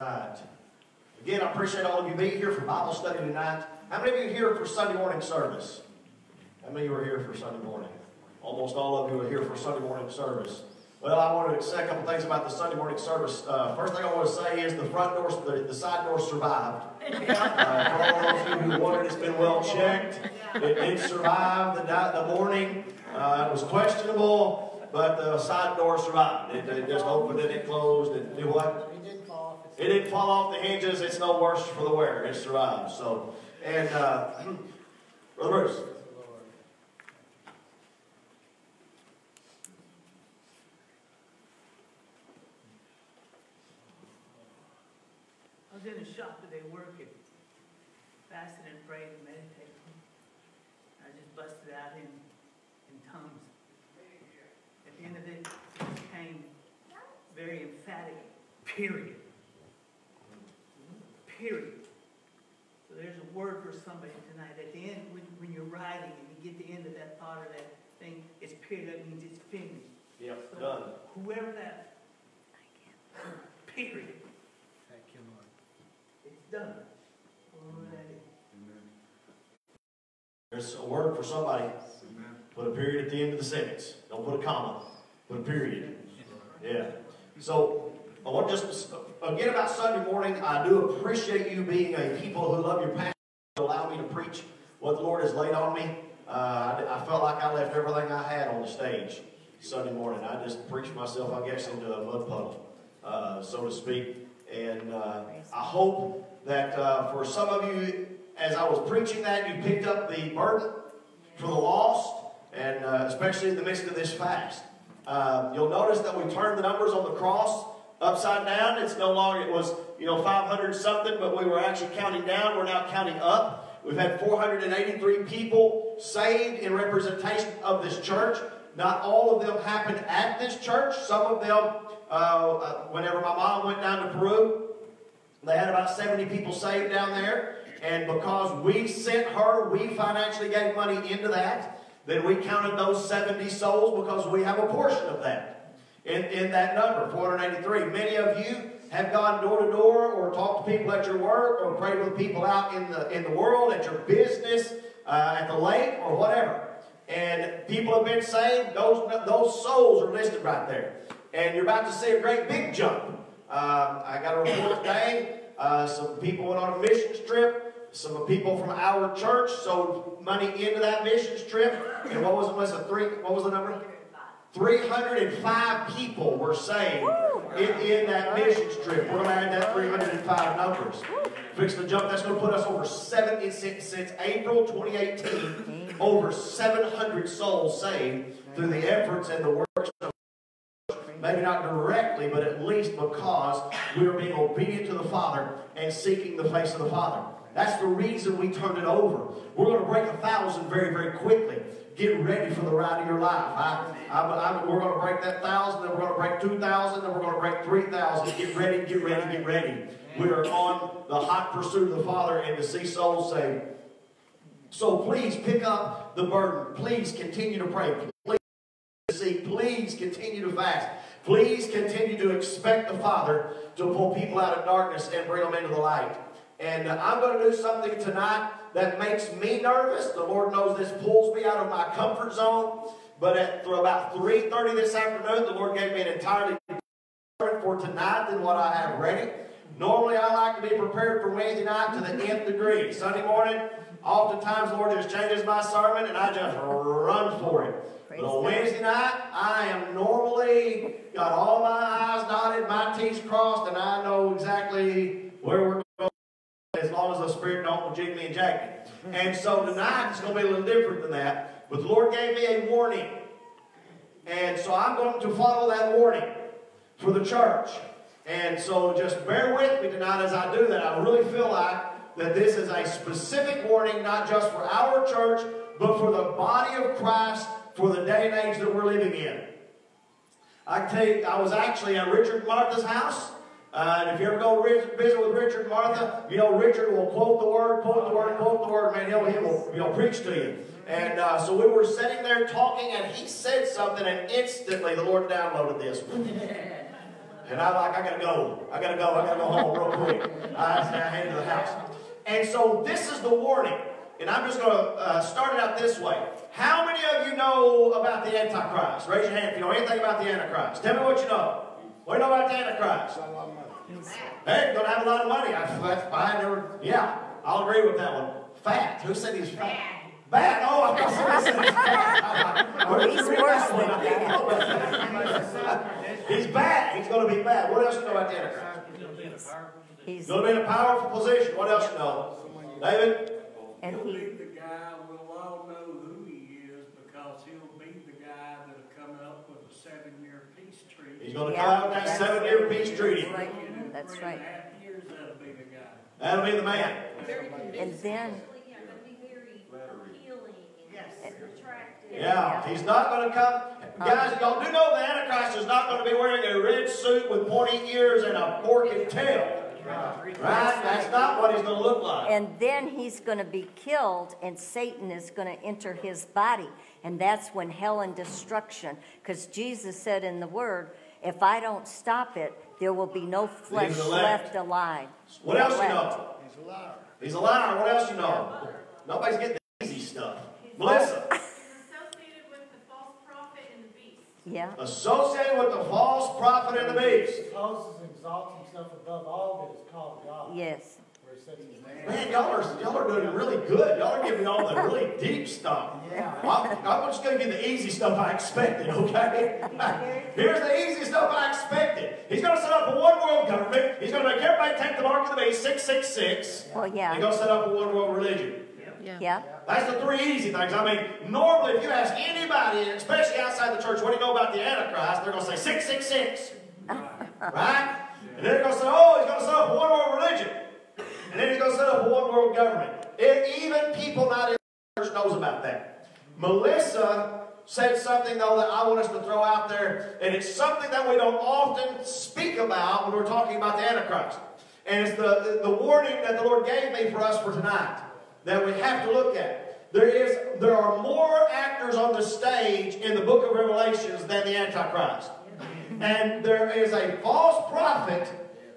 Right. Again, I appreciate all of you being here for Bible study tonight. How many of you are here for Sunday morning service? How many of you are here for Sunday morning? Almost all of you are here for Sunday morning service. Well, I want to say a couple things about the Sunday morning service. Uh, first thing I want to say is the front door, the, the side door survived. Uh, for all of you who wondered, it's been well checked. It did survive the, night, the morning. Uh, it was questionable, but the side door survived. It, it just opened and it closed. It did what? It didn't fall off the hinges. It's no worse for the wearer. It survived. So, and uh, Brother Bruce. I was in a shop today working, fasting and praying and meditating. I just busted out in, in tongues. At the end of it, it came very emphatic. Period. So there's a word for somebody tonight. At the end, when, when you're writing and you get the end of that thought or that thing, it's period. That means it's finished. Yep, So done. Whoever that, period, Thank you, Lord. it's done. Whoever that is. There's a word for somebody. Put a period at the end of the sentence. Don't put a comma. Put a period. Yeah. So I want to just again about Sunday morning. I do appreciate you being a people who love your pastor. Allow me to preach what the Lord has laid on me. Uh, I, I felt like I left everything I had on the stage Sunday morning. I just preached myself, I guess, into a mud puddle, uh, so to speak. And uh, I hope that uh, for some of you, as I was preaching that, you picked up the burden for the lost, and uh, especially in the midst of this fast. Uh, you'll notice that we turned the numbers on the cross upside down. It's no longer, it was, you know, 500 something, but we were actually counting down. We're now counting up. We've had 483 people saved in representation of this church. Not all of them happened at this church. Some of them, uh, uh, whenever my mom went down to Peru, they had about 70 people saved down there. And because we sent her, we financially gave money into that. Then we counted those 70 souls because we have a portion of that in, in that number, 483. Many of you have gone door to door or talked to people at your work or prayed with people out in the, in the world, at your business, uh, at the lake, or whatever. And people have been saved. Those, those souls are listed right there. And you're about to see a great big jump. Um, I got a report today. Uh, some people went on a missions trip. Some people from our church sold money into that missions trip. And what was it? Was it three? What was the number? 305 people were saved in, in that missions trip. We're going to add that 305 numbers. Fix the jump. That's going to put us over seven since, since April 2018. Over 700 souls saved through the efforts and the works of Maybe not directly, but at least because we are being obedient to the Father and seeking the face of the Father. That's the reason we turned it over. We're going to break a thousand very, very quickly. Get ready for the ride of your life. I, I, I, we're going to break that thousand, then we're going to break two thousand, then we're going to break three thousand. Get ready, get ready, get ready. We are on the hot pursuit of the Father and to see souls saved. So please pick up the burden. Please continue to pray. Please seek. Please continue to fast. Please continue to expect the Father to pull people out of darkness and bring them into the light. And I'm going to do something tonight that makes me nervous. The Lord knows this pulls me out of my comfort zone. But at about 3.30 this afternoon, the Lord gave me an entirely different for tonight than what I have ready. Normally, I like to be prepared for Wednesday night to the nth degree. Sunday morning, oftentimes the Lord just changes my sermon and I just run for it. But on Wednesday night, I am normally got all my I's dotted, my T's crossed, and I know exactly where we're long as the Spirit don't jig me and jack me. And so tonight it's going to be a little different than that. But the Lord gave me a warning. And so I'm going to follow that warning for the church. And so just bear with me tonight as I do that. I really feel like that this is a specific warning, not just for our church, but for the body of Christ for the day and age that we're living in. I tell you, I was actually at Richard Martha's house. Uh, and if you ever go visit with Richard Martha, you know, Richard will quote the word, quote the word, quote the word, man, he'll, he will he'll preach to you. And uh, so we were sitting there talking, and he said something, and instantly the Lord downloaded this. And I'm like, I gotta go. I gotta go. I gotta go home real quick. I, I head to the house. And so this is the warning. And I'm just going to uh, start it out this way. How many of you know about the Antichrist? Raise your hand if you know anything about the Antichrist. Tell me what you know. What do you know about the Antichrist? Hey, gonna have a lot of money. I, that's fine. Never, yeah, I'll agree with that one. Fat. Who said he's fat? Bad. Oh, I thought somebody said he's fat. Where did you He's read worse that one? He's bad. He's going to be bad. What else do you know about the Antichrist? He's, He's going to be in a powerful position. What else do you know? David? and He'll he, be the guy, we'll all know who he is because he'll be the guy that'll come up with a seven-year peace treaty. He's going to Yeah, come out with that seven-year peace treaty. That's right. In That's right. a half years, that'll be the guy. That'll be the man. and then, Yeah, gonna be very appealing Yes. and attractive. Yeah, he's not going to come. Guys, um, y'all do know the Antichrist is not going to be wearing a red suit with pointy ears and a forked tail. Right? That's not what he's going to look like. and then he's going to be killed, and Satan is going to enter his body. And that's when hell and destruction, because Jesus said in the Word, if I don't stop it, there will be no flesh Leave the elect. left alive. What else you know? He's a liar. He's a liar. What else you know? Nobody's getting the easy stuff. Melissa, He's associated with the false prophet and the beast. Yeah. associated with the false prophet and the beast. Supposes and exalts himself above all that is called God. Yes. Where he sets his name. Man, y'all are, y'all are doing really good. Y'all are giving me all the really deep stuff. Yeah. I'm, I'm just going to give the easy stuff I expected, okay? Here's the easy stuff I expected. He's going to set up a one world government. He's going to make everybody take the mark of the beast, 666. Well, He's yeah. going to set up a one world religion. Yeah. That's the three easy things. I mean, normally, if you ask anybody, especially outside the church, what do you know about the Antichrist? They're going to say 666. right? And then they're going to say, oh, he's going to set up a one world religion. And then he's going to set up a one world government. It, even people not in the church knows about that. Melissa said something, though, that I want us to throw out there, and it's something that we don't often speak about when we're talking about the Antichrist. And it's the, the warning that the Lord gave me for us for tonight that we have to look at. There is there are more actors on the stage in the book of Revelations than the Antichrist. And there is a false prophet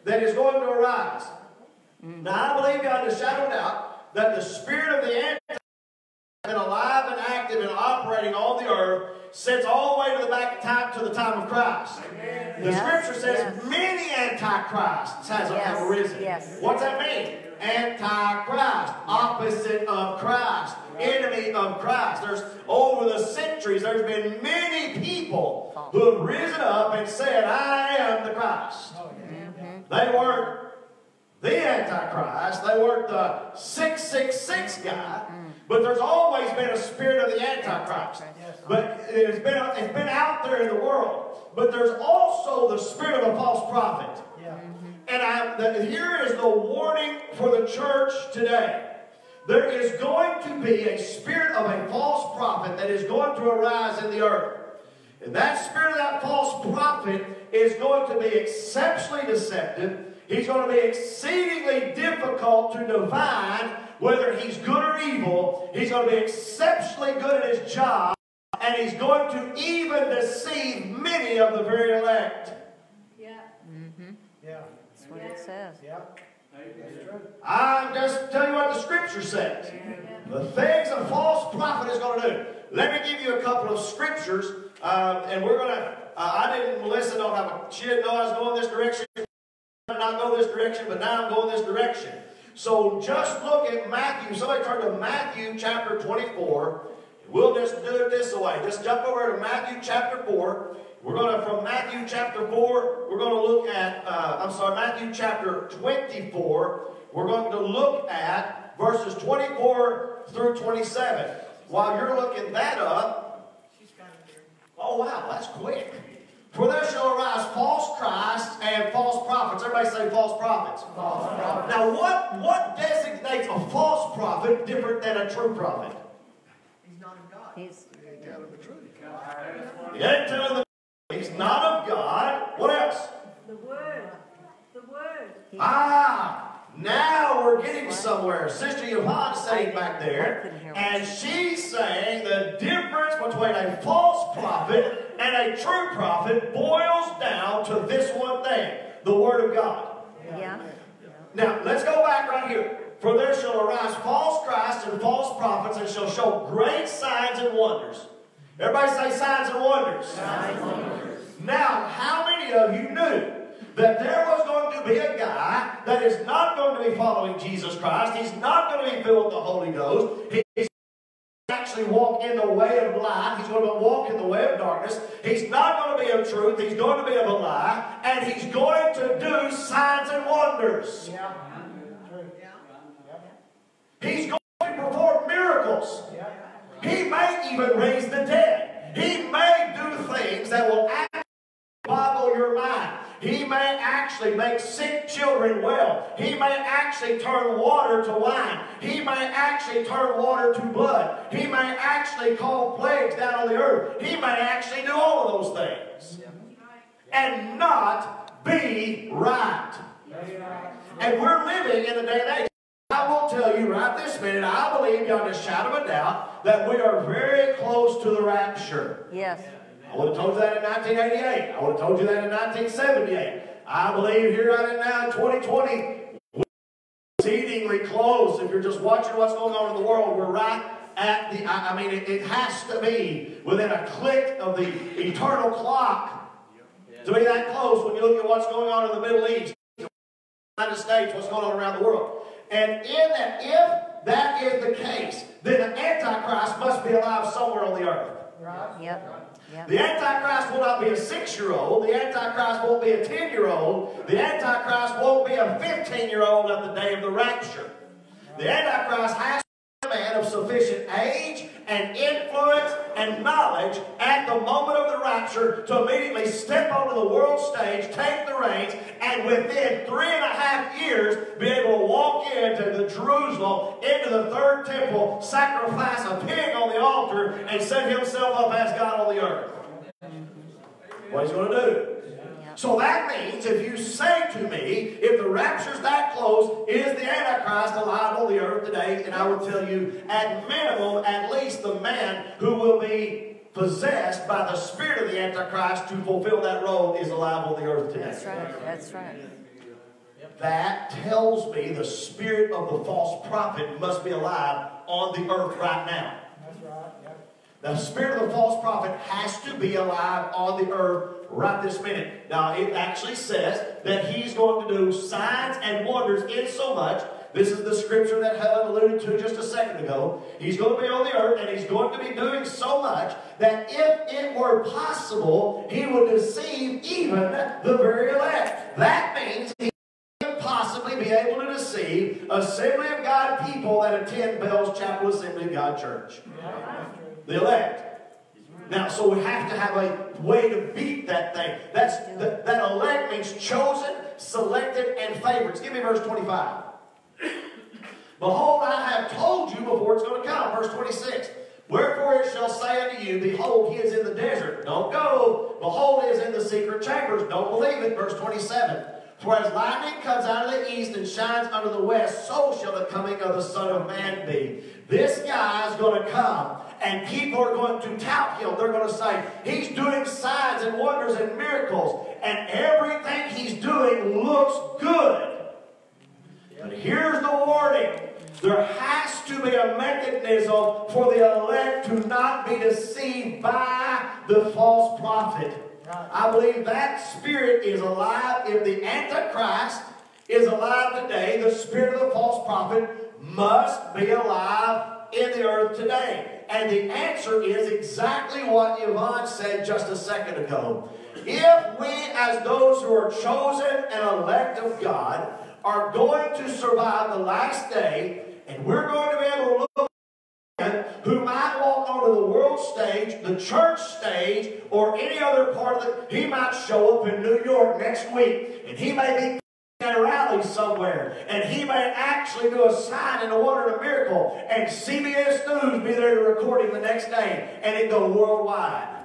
that is going to arise. Mm-hmm. Now I believe beyond a shadow of doubt that the spirit of the Antichrist has been alive and active and operating on the earth since all the way to the back of time to the time of Christ. The Yes, scripture says yes. many antichrists has Yes, have arisen. yes. What's that mean? Antichrist, opposite of Christ, enemy of Christ. There's over the centuries, there's been many people who have risen up and said, I am the Christ. Oh, mm-hmm. They weren't the Antichrist, they weren't the 666 guy, but there's always been a spirit of the Antichrist. But it's been, it's been out there in the world. But there's also the spirit of a false prophet. Yeah. Mm-hmm. And I, the, here is the warning for the church today. There is going to be a spirit of a false prophet that is going to arise in the earth. And that spirit of that false prophet is going to be exceptionally deceptive. He's going to be exceedingly difficult to divine whether he's good or evil. He's going to be exceptionally good at his job. And he's going to even deceive many of the very elect. Yeah. Mm-hmm. Yeah. That's what it says. Yeah. I'm just telling you what the scripture says. The things a false prophet is going to do. Let me give you a couple of scriptures, uh, and we're going to. Uh, I didn't, Melissa, don't have a. She didn't know I was going this direction. Not go this direction, but now I'm going this direction. So just look at Matthew. Somebody turn to Matthew chapter 24. We'll just do it this way. Just jump over to Matthew chapter 4. We're going to, from Matthew chapter 4, we're going to look at, uh, I'm sorry, Matthew chapter 24. We're going to look at verses 24 through 27. While you're looking that up, She's got it there. oh wow, that's quick. For there shall arise false Christs and false prophets. Everybody say false prophets. Now, what, what designates a false prophet different than a true prophet? He's not of God. He's, He didn't tell them he's not of God. What else? The word. The word. Ah, now we're getting somewhere. Sister Yvonne is sitting back there, and she's saying the difference between a false prophet and And a true prophet boils down to this one thing the Word of God. Yeah. Now, let's go back right here. For there shall arise false Christs and false prophets, and shall show great signs and wonders. Everybody say signs and wonders. Now, how many of you knew that there was going to be a guy that is not going to be following Jesus Christ? He's not going to be filled with the Holy Ghost. He's actually walk in the way of light. He's going to walk in the way of darkness. He's not going to be of truth. He's going to be of a lie. And he's going to do signs and wonders. Yeah. True. He's going to perform miracles. He may even raise the dead. He may do things that will actually boggle your mind. He may actually make sick children well. He may actually turn water to wine. He may actually turn water to blood. He may actually call plagues down on the earth. He may actually do all of those things. And not be right. And we're living in a day and age. I will tell you right this minute, I believe beyond a shadow of a doubt that we are very close to the rapture. Yes. I would have told you that in 1988. I would have told you that in 1978. I believe here right and now in 2020, we're exceedingly close. If you're just watching what's going on in the world, we're right at the, I, mean, it, it has to be within a click of the eternal clock to be that close when you look at what's going on in the Middle East, United States, what's going on around the world. And in that, if that is the case, then the Antichrist must be alive somewhere on the earth. Yep. The Antichrist will not be a six-year-old. The Antichrist won't be a ten-year-old. The Antichrist won't be a fifteen-year-old at the day of the rapture. The Antichrist has to be a man of sufficient age and influence and knowledge at the moment of the rapture to immediately step onto the world stage, take the reins, and within three and a half years be able to walk into the Jerusalem, into the third temple, sacrifice a pig on the altar, and set himself up as God on the earth. What he's going to do. So that means if you say to me, if the rapture's that close, is the Antichrist alive on the earth today? And I will tell you, at minimum, at least the man who will be possessed by the spirit of the Antichrist to fulfill that role is alive on the earth today. That's right. That's right. That tells me the spirit of the false prophet must be alive on the earth right now. The spirit of the false prophet has to be alive on the earth right this minute. Now, it actually says that he's going to do signs and wonders in so much. This is the scripture that Helen alluded to just a second ago. He's going to be on the earth and he's going to be doing so much that if it were possible, he would deceive even the very elect. That means he possibly be able to deceive Assembly of God people that attend Bell's Chapel Assembly of God Church the elect. Now, so we have to have a way to beat that thing. That's that, that elect means chosen, selected, and favorites. Give me verse 25. Behold, I have told you before it's going to come. Verse 26. Wherefore it shall say unto you, Behold, he is in the desert. Don't go. Behold, he is in the secret chambers. Don't believe it. Verse 27. For as lightning comes out of the east and shines unto the west, so shall the coming of the Son of Man be. This guy is going to come, and people are going to tout him. They're going to say, He's doing signs and wonders and miracles, and everything he's doing looks good. But here's the warning. There has to be a mechanism for the elect to not be deceived by the false prophet. I believe that spirit is alive. If the Antichrist is alive today, the spirit of the false prophet must be alive in the earth today. And the answer is exactly what Yvonne said just a second ago. If we, as those who are chosen and elect of God, are going to survive the last day, and we're going to be able to look at who might walk onto the world stage, the church stage, or any other part of it. He might show up in New York next week, and he may be at a rally somewhere, and he may actually do a sign and a wonder and a miracle, and CBS News be there to record him the next day, and it go worldwide.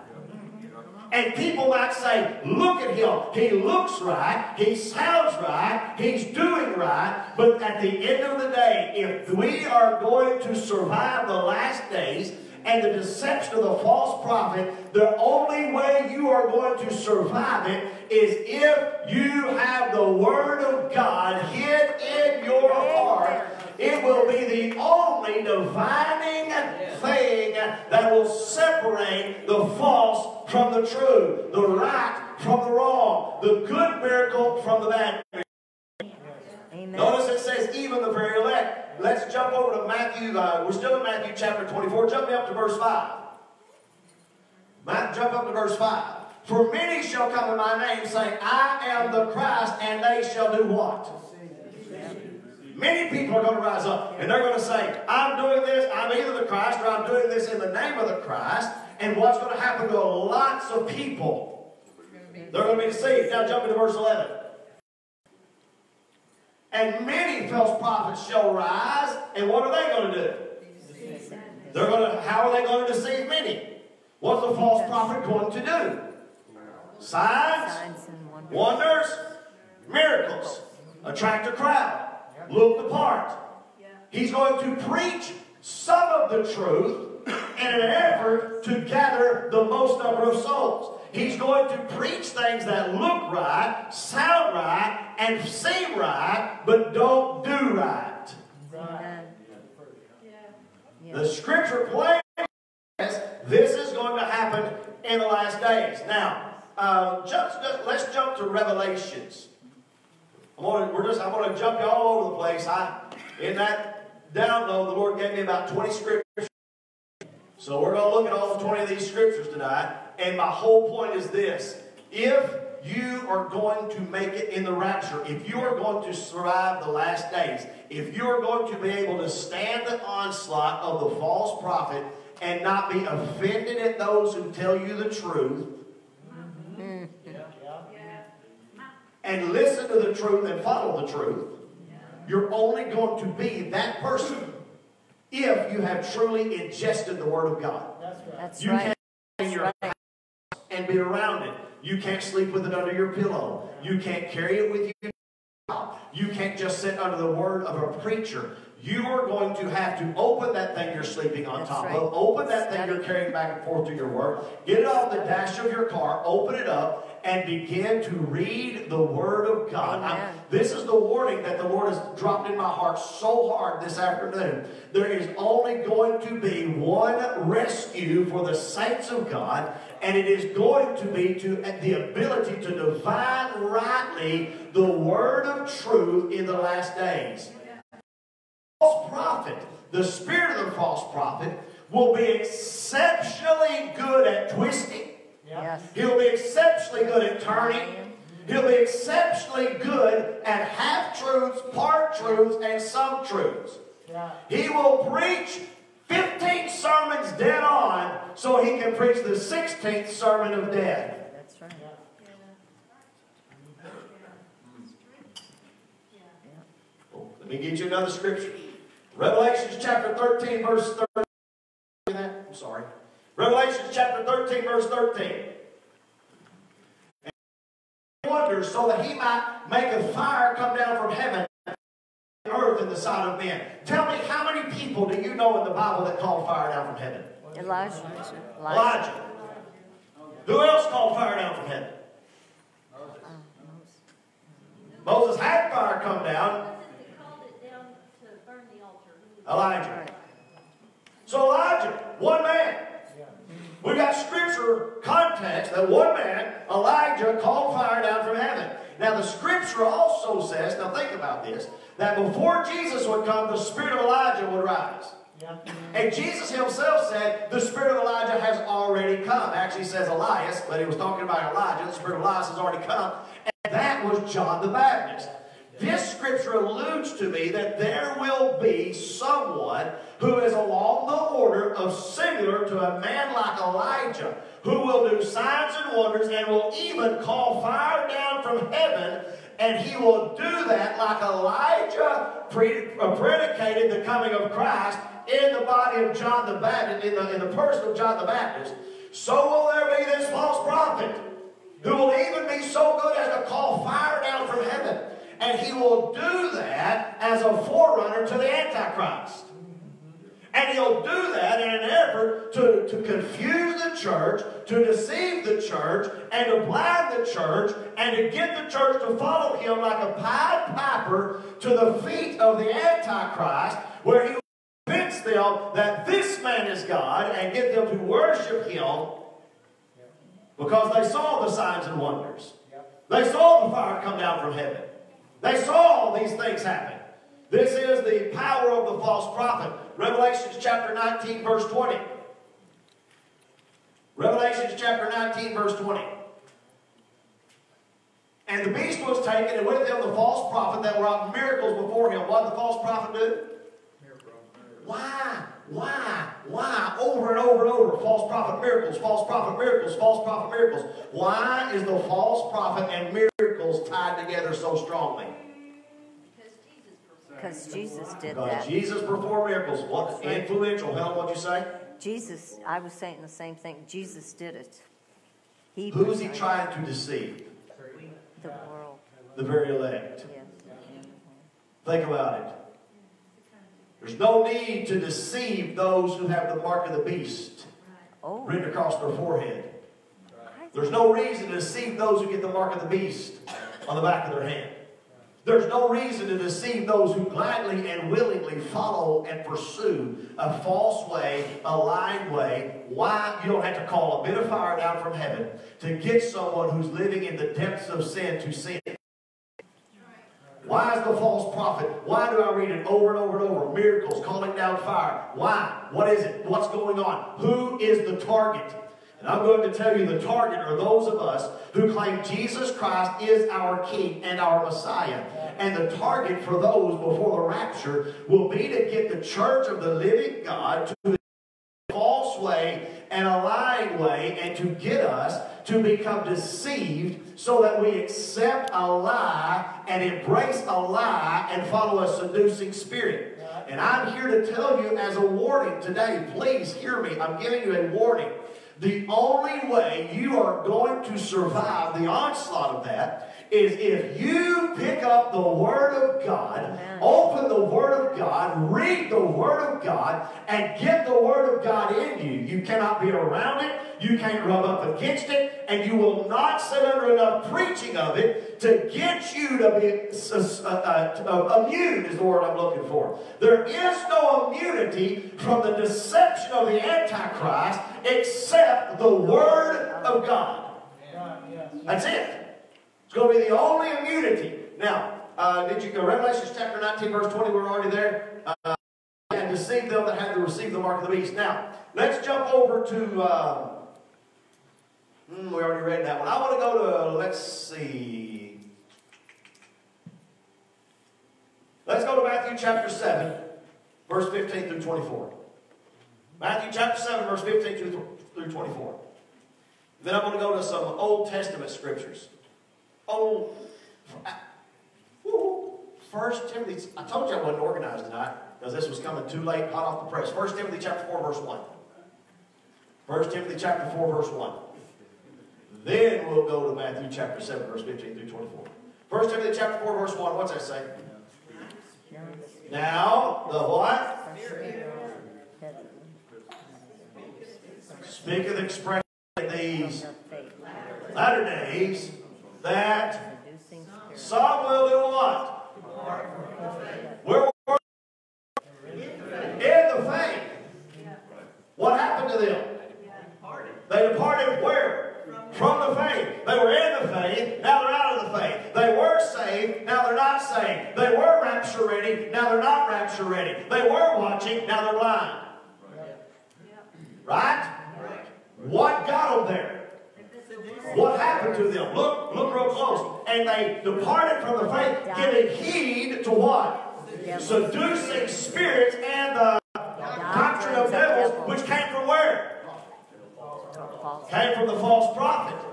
And people might say, look at him. He looks right. He sounds right. He's doing right. But at the end of the day, if we are going to survive the last days and the deception of the false prophet, the only way you are going to survive it is if you have the Word of God hid in your heart. It will be the only divining thing that will separate the false from the true, the right from the wrong, the good miracle from the bad. Amen. Notice it says even the very elect. Let's jump over to Matthew. Uh, we're still in Matthew chapter 24. Jump me up to verse 5. Matt, jump up to verse 5. For many shall come in my name, saying, I am the Christ, and they shall do what? Many people are going to rise up, and they're going to say, I'm doing this, I'm either the Christ, or I'm doing this in the name of the Christ. And what's going to happen to lots of people? They're going to be deceived. Now jump into verse 11. And many false prophets shall rise, and what are they going to do? They're going to, how are they going to deceive many? What's the false prophet going to do? Signs, Signs and wonders. wonders, miracles, attract a crowd, look the part. He's going to preach some of the truth in an effort to gather the most number of souls. He's going to preach things that look right, sound right, and seem right, but don't do right. Amen. Yeah. The scripture plainly says this is going to happen in the last days. Now, uh, just, just- let's jump to Revelations. I'm gonna, we're just, I'm going to jump you all over the place. I, in that download, the Lord gave me about 20 scriptures. So we're going to look at all 20 of these scriptures tonight. And my whole point is this. If you are going to make it in the rapture, if you are going to survive the last days, if you are going to be able to stand the onslaught of the false prophet and not be offended at those who tell you the truth, Yeah. and listen to the truth and follow the truth, you're only going to be that person if you have truly ingested the Word of God. That's right. That's You right. can't in That's your right. And be around it. You can't sleep with it under your pillow. You can't carry it with you. You can't just sit under the word of a preacher. You are going to have to open that thing you're sleeping on That's top right. of. Open that thing you're carrying back and forth to your work. Get it off the dash of your car. Open it up and begin to read the Word of God. This is the warning that the Lord has dropped in my heart so hard this afternoon. There is only going to be one rescue for the saints of God, and it is going to be to the ability to divine rightly the word of truth in the last days. False prophet, the spirit of the false prophet, will be exceptionally good at twisting. Yes. He'll be exceptionally good at turning. He'll be exceptionally good at half truths, part truths, and some truths. Right. He will preach 15 sermons dead on so he can preach the 16th sermon of death. That's right. Oh, Let me get you another scripture. Revelations chapter 13, verse 13. I'm sorry. Revelations chapter 13, verse 13. And wonders so that he might make a fire come down from heaven, earth in the sight of men. Tell me, how many people do you know in the Bible that called fire down from heaven? Elijah. Elijah. Elijah. Who else called fire down from heaven? Moses Moses had fire come down. Wasn't it called it down to burn the altar? Elijah. So Elijah, one man. We got scripture context that one man, Elijah, called fire down from heaven. Now the scripture also says, now think about this, that before Jesus would come, the spirit of Elijah would rise. Yeah. And Jesus himself said, the spirit of Elijah has already come. Actually, says Elias, but he was talking about Elijah. The spirit of Elias has already come. And that was John the Baptist. This scripture alludes to me that there will be someone who is along the order of similar to a man like Elijah, who will do signs and wonders and will even call fire down from heaven. And he will do that like Elijah uh, predicated the coming of Christ in the body of John the Baptist, in the, in the person of John the Baptist. So will there be this false prophet who will even be so good as to call fire down from heaven. And he will do that as a forerunner to the Antichrist. And he'll do that in an effort to, to confuse the church, to deceive the church, and to blind the church, and to get the church to follow him like a pied piper to the feet of the Antichrist, where he will convince them that this man is God and get them to worship him because they saw the signs and wonders. They saw the fire come down from heaven. They saw all these things happen. This is the power of the false prophet. Revelations chapter 19, verse 20. Revelations chapter 19, verse 20. And the beast was taken, and with him the false prophet that wrought miracles before him. What did the false prophet do? Why? Why? Why? Over and over and over. False prophet miracles, false prophet miracles, false prophet miracles. Why is the false prophet and miracles tied together so strongly? Because Jesus did Because that. Jesus performed miracles. What influential? Helen, what'd you say? Jesus, I was saying the same thing. Jesus did it. He Who's he trying to deceive? The world. The very elect. Yes. Think about it. There's no need to deceive those who have the mark of the beast Oh. written across their forehead. There's no reason to deceive those who get the mark of the beast on the back of their hand. There's no reason to deceive those who gladly and willingly follow and pursue a false way, a lying way. Why? You don't have to call a bit of fire down from heaven to get someone who's living in the depths of sin to sin. Why is the false prophet? Why do I read it over and over and over? Miracles, calling down fire. Why? What is it? What's going on? Who is the target? And I'm going to tell you the target are those of us who claim Jesus Christ is our King and our Messiah. And the target for those before the rapture will be to get the church of the living God to a false way and a lying way and to get us to become deceived so that we accept a lie and embrace a lie and follow a seducing spirit. And I'm here to tell you as a warning today, please hear me. I'm giving you a warning. The only way you are going to survive the onslaught of that is if you pick up the Word of God, open the Word of God, read the Word of God, and get the Word of God in you. You cannot be around it, you can't rub up against it, and you will not sit under enough preaching of it to get you to be uh, uh, uh, immune, is the word I'm looking for. There is no immunity from the deception of the Antichrist except the Word of God. That's it. It's going to be the only immunity. Now, uh, did you go Revelation chapter 19, verse 20? We're already there. Uh, and deceive them that had to receive the mark of the beast. Now, let's jump over to. Uh, we already read that one. I want to go to. Let's see. Let's go to Matthew chapter 7, verse 15 through 24. Matthew chapter 7, verse 15 through through 24. Then I'm going to go to some Old Testament scriptures. Oh, woo, First Timothy. I told you I wasn't organized tonight because this was coming too late, hot off the press. First Timothy chapter 4, verse 1. First Timothy chapter 4, verse 1. Then we'll go to Matthew chapter 7, verse 15 through 24. First Timothy chapter 4, verse 1. What's that say? Now, the what? speak Speaketh express in these latter days that some will do what? Where were in the faith. What happened to them? They departed where? From the faith. They were in the faith, now they're out of the faith. They were saved, now they're not saved. They were rapture ready, now they're not rapture ready. They were watching, now they're blind. Right? What got them there? What happened to them? Look, look real close. And they departed from the faith, giving heed to what? Seducing spirits and the doctrine of devils, which came from where? Came from the false prophet.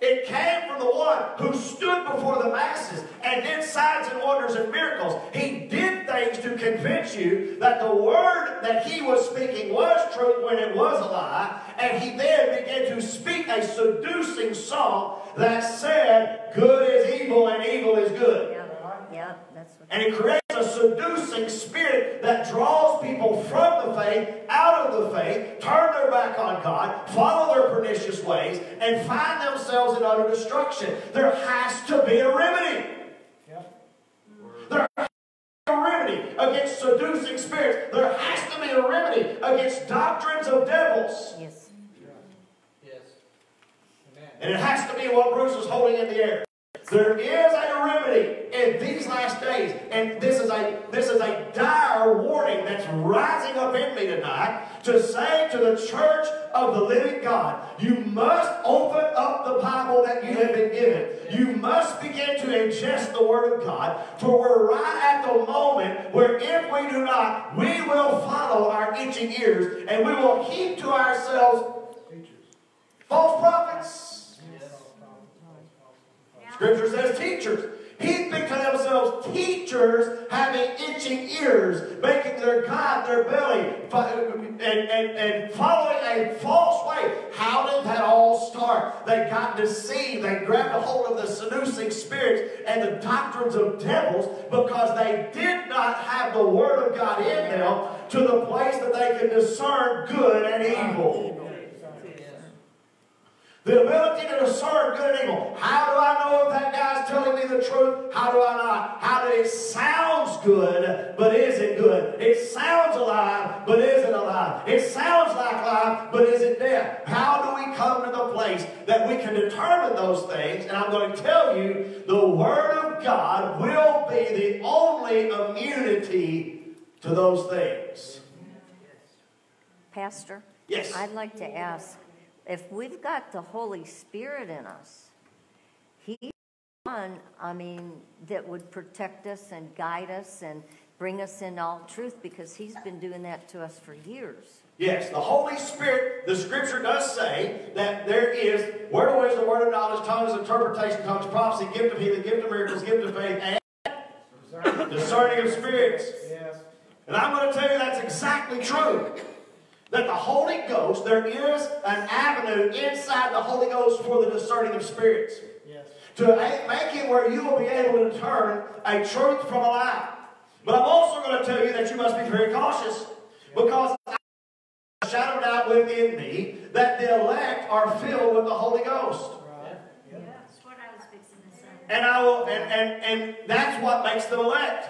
It came from the one who stood before the masses and did signs and wonders and miracles. He did things to convince you that the word that he was speaking was truth when it was a lie. And he then began to speak a seducing song that said, Good is evil and evil is good. Yep. Yeah, that's what. And it creates a seducing spirit that draws people from the faith, out of the faith, turn their back on God, follow their pernicious ways, and find themselves in utter destruction. There has to be a remedy. Yep. There has to be a remedy against seducing spirits. There has to be a remedy against doctrines of devils. Yes. Yes. Amen. And it has to be what Bruce is holding in the air. There is a remedy in these last days, and this is a this is a dire warning that's rising up in me tonight to say to the church of the living God, you must open up the Bible that you have been given. You must begin to ingest the Word of God, for we're right at the moment where if we do not, we will follow our itching ears, and we will keep to ourselves false prophets. Scripture says teachers. Heaping to themselves teachers having itching ears, making their God their belly, and, and, and following a false way. How did that all start? They got deceived. They grabbed a hold of the seducing spirits and the doctrines of devils because they did not have the Word of God in them to the place that they could discern good and evil. The ability to discern good and evil. How do I know if that guy's telling me the truth? How do I not? How do it sounds good, but is it good? It sounds alive, but isn't alive. It sounds like life, but isn't death? How do we come to the place that we can determine those things? And I'm going to tell you, the Word of God will be the only immunity to those things. Pastor? Yes. I'd like to ask if we've got the Holy Spirit in us, He's one, I mean, that would protect us and guide us and bring us in all truth because He's been doing that to us for years. Yes, the Holy Spirit, the scripture does say that there is word of wisdom, word of knowledge, tongues, interpretation, tongues, prophecy, gift of healing, gift of miracles, gift of faith, and discerning of spirits. Yes. And I'm going to tell you that's exactly true. That the Holy Ghost, there is an avenue inside the Holy Ghost for the discerning of spirits. Yes. To make it where you will be able to discern a truth from a lie. But I'm also going to tell you that you must be very cautious because I shadowed out within me that the elect are filled with the Holy Ghost. Right. Yep. That's I was fixing to say. And I will and, and, and that's what makes them elect.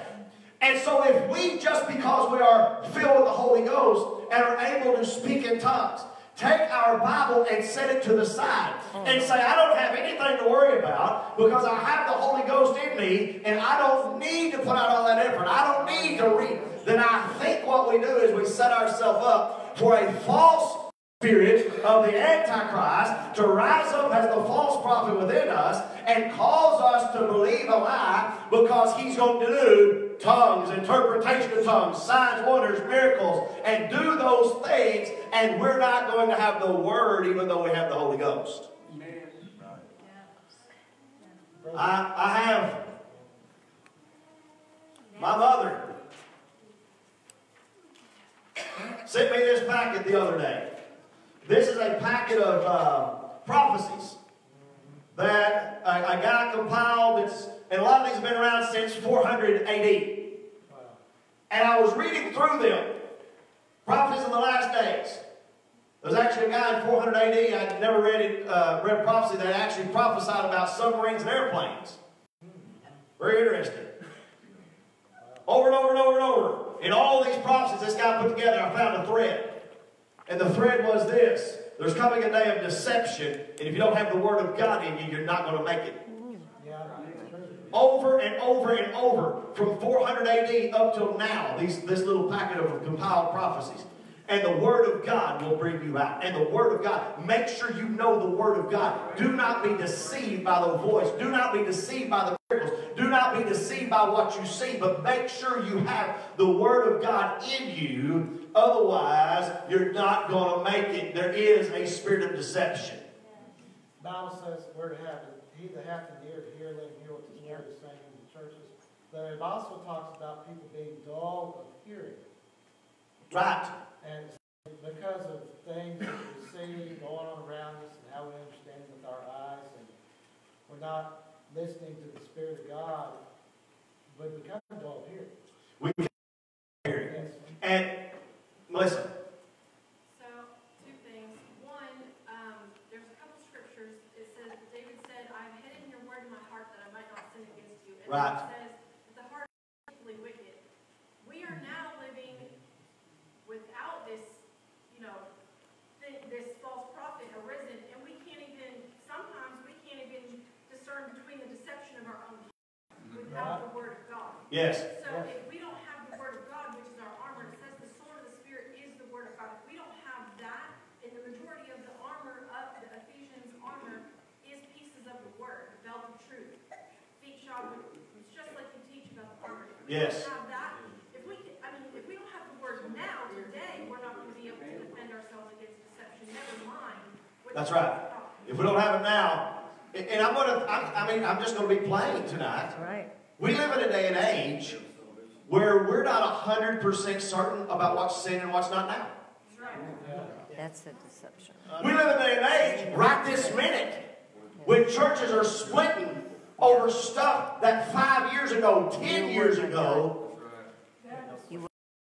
And so if we just because we are filled with the Holy Ghost and are able to speak in tongues, take our Bible and set it to the side mm. and say, I don't have anything to worry about because I have the Holy Ghost in me and I don't need to put out all that effort. I don't need to read. Then I think what we do is we set ourselves up for a false spirit of the Antichrist to rise up as the false prophet within us and cause us to believe a lie because he's going to do tongues, interpretation of tongues, signs, wonders, miracles, and do those things, and we're not going to have the Word even though we have the Holy Ghost. I, I have my mother sent me this packet the other day. This is a packet of uh, prophecies that a, a guy compiled. It's, and a lot of these have been around since 400 AD. Wow. And I was reading through them. Prophecies in the last days. There's actually a guy in 400 AD, I'd never read it, uh, read prophecy that actually prophesied about submarines and airplanes. Very interesting. Over and over and over and over. In all these prophecies this guy put together, I found a thread. And the thread was this. There's coming a day of deception, and if you don't have the Word of God in you, you're not going to make it Yeah, that's true. over and over and over from 400 AD up till now, these, this little packet of compiled prophecies. And the Word of God will bring you out. And the Word of God, make sure you know the Word of God. Do not be deceived by the voice. Do not be deceived by the miracles. Do not be deceived by what you see, but make sure you have the Word of God in you. Otherwise, you're not going to make it. There is a spirit of deception. The Bible says we're to have, he that hath an ear to hear, let him hear what the Spirit is saying in the churches. But it also talks about people being dull of hearing. Right. And because of things that we see going on around us and how we understand it with our eyes, and we're not listening to the Spirit of God, but we kind of dull of hearing. We can hear it. Yes. And listen, So, two things. One, um, there's a couple scriptures. It says, David said, I've hidden your word in my heart that I might not sin against you. And Right. then it says, the heart is deceitfully wicked. We are now living without this, you know, thi- this false prophet arisen, and we can't even, sometimes we can't even discern between the deception of our own without the word of God. yes, So Yes. if we don't have the word of God, which is our armor, it says the sword of the Spirit is the word of God. If we don't have that, and the majority of the armor of the Ephesians armor is pieces of the word, the belt of truth, feet shod with, it's just like you teach about the armor. If we Yes. don't have that, if we, I mean, if we don't have the word now, today, we're not gonna be able to defend ourselves against deception, never mind. That's right. word of God. if we don't have it now, and and I'm gonna, I'm, I mean, I'm just gonna be plain tonight. That's right. We live in a day and age where we're not hundred percent certain about what's sin and what's not now. That's right. That's a deception. We live in a day and age, right this minute, when churches are splitting over stuff that five years ago, ten years ago,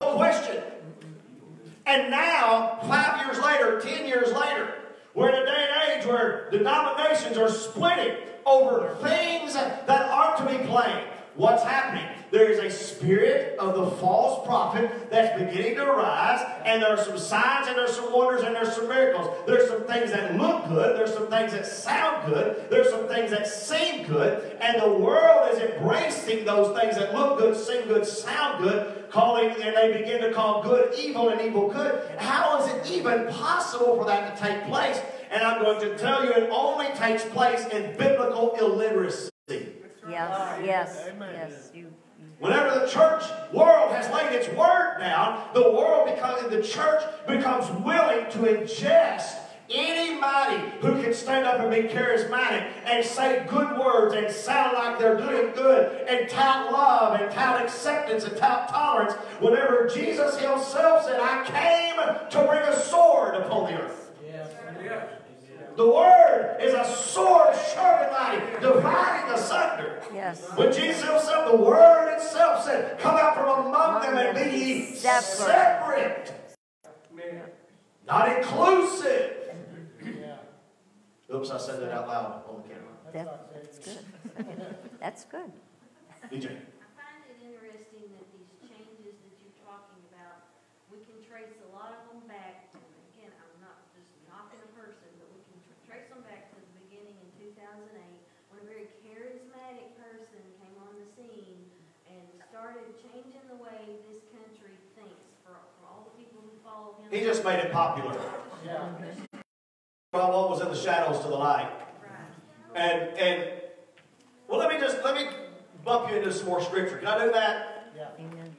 no question. And now, five years later, ten years later, we're in a day and age where denominations are splitting over things that aren't to be plain. What's happening? There is a spirit of the false prophet that's beginning to arise, and there are some signs, and there's some wonders, and there's some miracles. There's some things that look good, there's some things that sound good, there's some things that seem good, and the world is embracing those things that look good, seem good, sound good, calling, and they begin to call good evil and evil good. How is it even possible for that to take place? And I'm going to tell you, it only takes place in biblical illiteracy. Yes, yes, yes. You, you Whenever the church world has laid its word down, the world becomes the church becomes willing to ingest anybody who can stand up and be charismatic and say good words and sound like they're doing good and tout love and tout acceptance and tout tolerance. Whenever Jesus himself said, I came to bring a sword upon the earth. The word is a sword sharp and mighty, dividing asunder. yes. When Jesus himself, the word itself said, Come out from among them and be ye Separate. separate. Not inclusive. Oops, I said that out loud on the camera. That's That- That's good. That's good. DJ. I find it interesting that these changes that you're talking about, we can trace a lot of them back, and again, I'm not just knocking a person, but we can tr- trace them back to the beginning in two thousand eight, when a very charismatic person came on the scene and started changing the way this country thinks for, for all the people who follow him. He just made it popular. Yeah. Well, what was in the shadows to the light. Right. And and well let me just let me bump you into some more scripture. Can I do that? Yeah. Amen.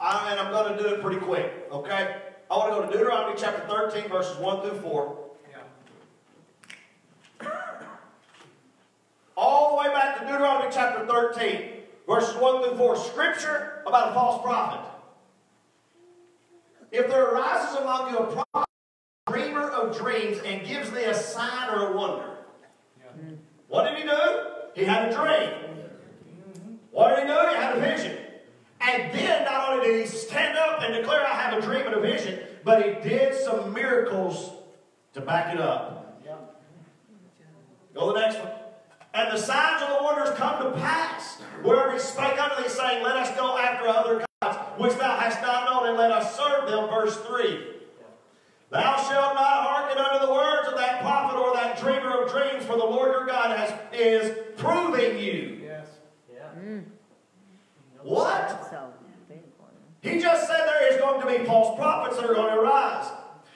I, and I'm going to do it pretty quick, okay? I want to go to Deuteronomy chapter 13, verses 1 through 4. Yeah. All the way back to Deuteronomy chapter 13, verses 1 through 4. Scripture about a false prophet. If there arises among you a prophet, a dreamer of dreams, and gives thee a sign or a wonder. What did he do? He had a dream. What did he do? He had a vision. And then not only did he stand up and declare, I have a dream and a vision, but he did some miracles to back it up. Go to the next one. And the signs and the wonders come to pass, wherever he spake unto thee, saying, Let us go after other which thou hast not known, and let us serve them. Verse 3. Thou shalt not hearken unto the words of that prophet or that dreamer of dreams, for the Lord your God has, is proving you. Yes. Yeah. Mm. What? That's a big one. He just said there is going to be false prophets that are going to arise.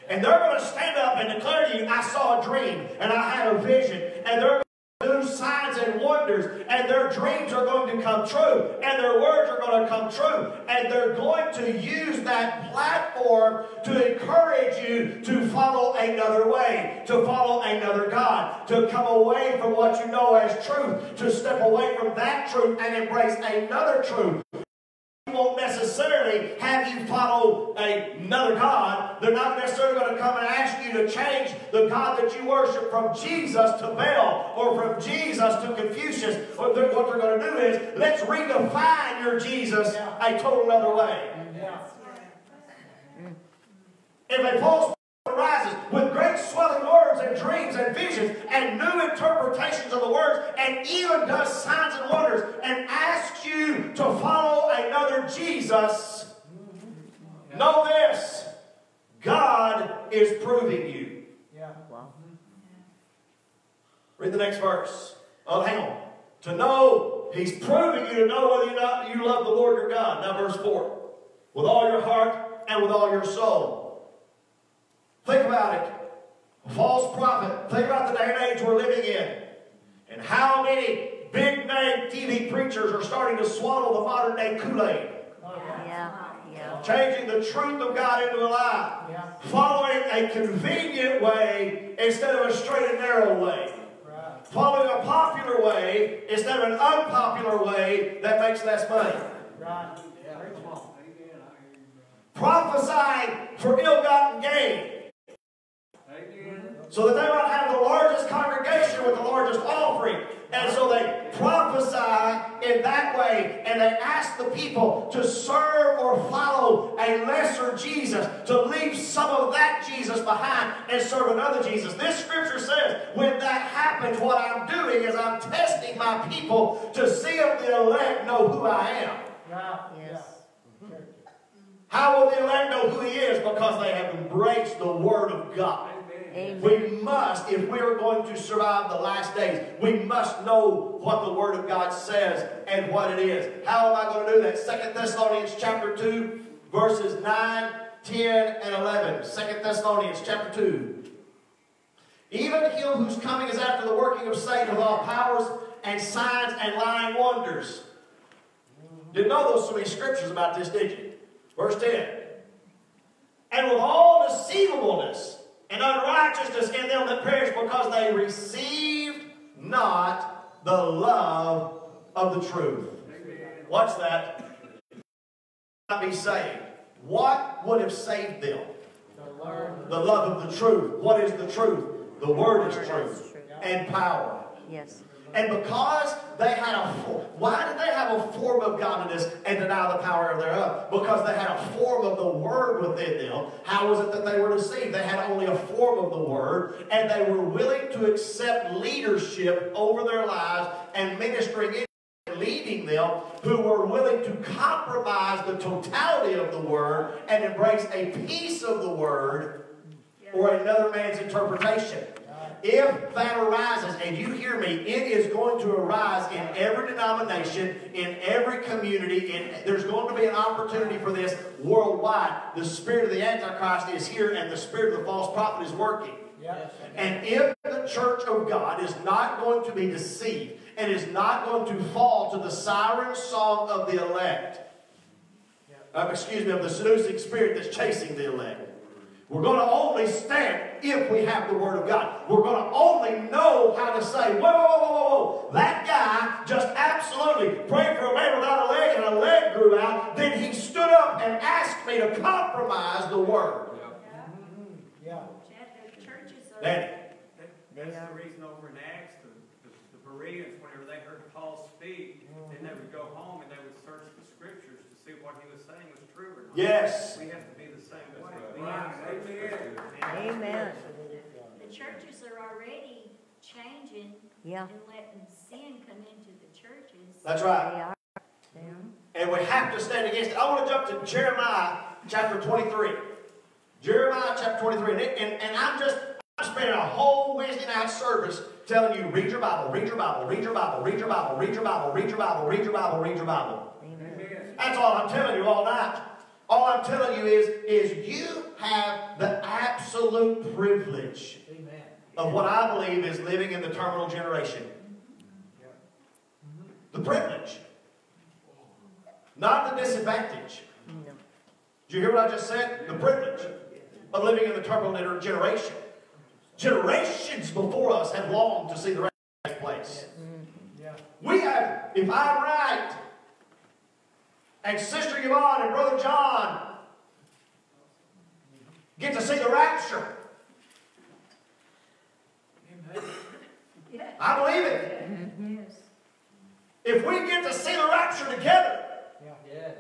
And they're going to stand up and declare to you, I saw a dream and I had a vision. And they're do signs and wonders. And their dreams are going to come true. And their words are going to come true. And they're going to use that platform to encourage you to follow another way, to follow another God, to come away from what you know as truth, to step away from that truth and embrace another truth. Won't necessarily have you follow another God. They're not necessarily going to come and ask you to change the God that you worship from Jesus to Baal or from Jesus to Confucius. What they're, what they're going to do is let's redefine your Jesus a total other way. Yeah. If a false arises with great swelling words and dreams and visions and new interpretations of the words and even does signs and wonders and asks you to follow another Jesus, know this God is proving you. Yeah. Read the next verse. Oh, hang on. To know, he's proving you to know whether or not you love the Lord your God. Now, verse 4. With all your heart and with all your soul. Think about it. A false prophet. Think about the day and age we're living in. And how many big name TV preachers are starting to swallow the modern day Kool Aid. Oh, yeah. Yeah, yeah. Changing the truth of God into a lie. Yeah. Following a convenient way instead of a straight and narrow way. Right. following a popular way instead of an unpopular way that makes less money. Right. Yeah. Come on. Amen. I hear you, Prophesying for ill-gotten gain brother. Amen. So that they might have the largest congregation with the largest offering. And so they prophesy in that way and they ask the people to serve or follow a lesser Jesus, to leave some of that Jesus behind and serve another Jesus. This scripture says when that happens, what I'm doing is I'm testing my people to see if the elect know who I am. Right. Yes. How will the elect know who he is? Because they have embraced the Word of God. Amen. We must, if we are going to survive the last days, we must know what the Word of God says and what it is. How am I going to do that? Second Thessalonians chapter 2, verses 9, 10, and 11. Second Thessalonians chapter 2. Even him whose coming is after the working of Satan with all powers and signs and lying wonders. Didn't know those so many scriptures about this, did you? Verse 10. And with all deceivableness and unrighteousness in them that perish, because they received not the love of the truth. What's that? Not be saved. What would have saved them? The love of the truth. What is the truth? The word is truth and power. Yes. And because they had a why did they have a form of godliness and deny the power thereof? Because they had a form of the word within them. How was it that they were deceived? They had only a form of the word, and they were willing to accept leadership over their lives and ministering in leading them who were willing to compromise the totality of the word and embrace a piece of the word or another man's interpretation. If that arises, and you hear me, it is going to arise in every denomination, in every community, and there's going to be an opportunity for this worldwide. The spirit of the Antichrist is here, and the spirit of the false prophet is working. Yeah. And if the church of God is not going to be deceived and is not going to fall to the siren song of the elect, uh, excuse me, of the seducing spirit that's chasing the elect, we're going to only stand if we have the Word of God. We're going to only know how to say, whoa, whoa, whoa, whoa, whoa, that guy just absolutely prayed for a man without a leg and a leg grew out. Then he stood up and asked me to compromise the Word. Yeah. Chad, the churches are. That, That- That's the reason over in Acts, the, the, the Bereans, whenever they heard Paul speak, then they would go home and they would search the scriptures to see what he was saying was true or not. yes. We have to be the same as well. Right. Amen. Amen. The churches are already changing Yeah, and letting sin come into the churches. That's right. are. They are. And we have to stand against it. I want to jump to Jeremiah chapter 23. Jeremiah chapter 23. And, and, and I'm just I'm spending a whole Wednesday night service telling you, read your Bible, read your Bible, read your Bible, read your Bible, read your Bible, read your Bible, read your Bible, read your Bible. Amen. Amen. That's all I'm telling you all night. All I'm telling you is, is you have the absolute privilege Amen. of what I believe is living in the terminal generation. The privilege. Not the disadvantage. Did you hear what I just said? The privilege of living in the terminal generation. Generations before us have longed to see the rapture take place. We have, if I'm right, and Sister Yvonne and Brother John get to see the rapture. I believe it. Yes. If we get to see the rapture together, Yeah.